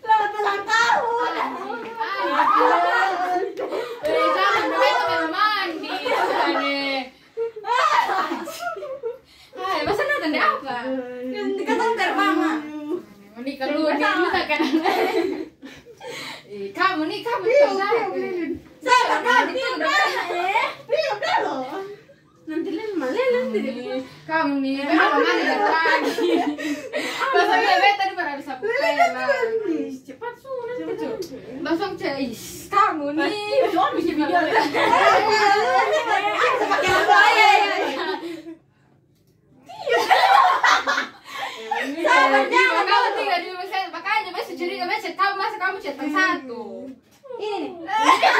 Selamat ulang tahun. Boleh sampai mandi. Aneh. Hai, masa nonton deh apa? Dikata terbang. Mandi keluar kan. Eh, kamu nih, kamu nih dia. Kamu nih, memang pagi. Masa gue beta tadi baru bisa. Cepat su nanti su. Langsung cek, ih, kamu nih. Jangan bisa video. Pakai apa ya? Sabar, jangan kamu tinggal di rumah saya. Makanya besok curiga besok kamu masa kamu centang satu. Ini.